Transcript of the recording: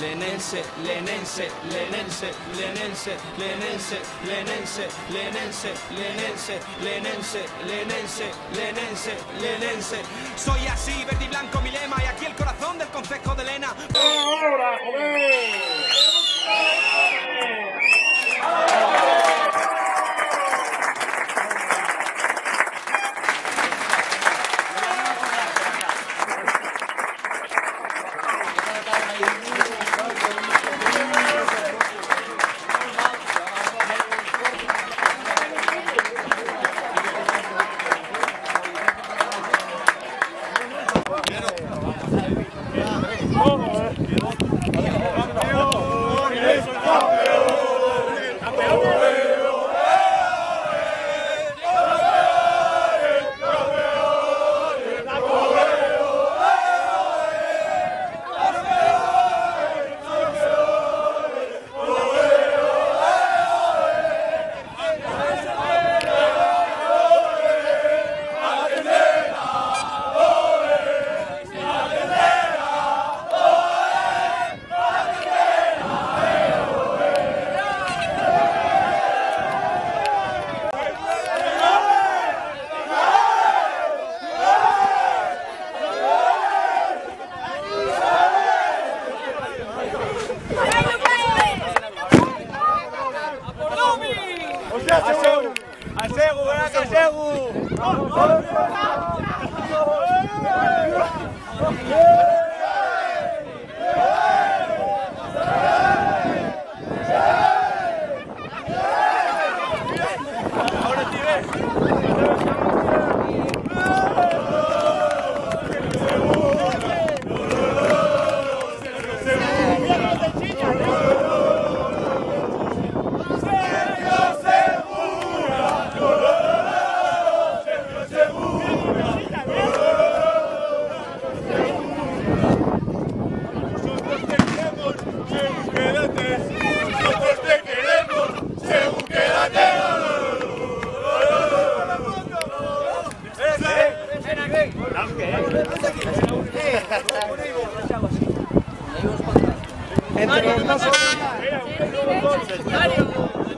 lenense, lenense, lenense, lenense, lenense, lenense, lenense, lenense, lenense, lenense, lenense, lenense. Soy así, verde y blanco mi lema y Go, go, go. ¡Gol,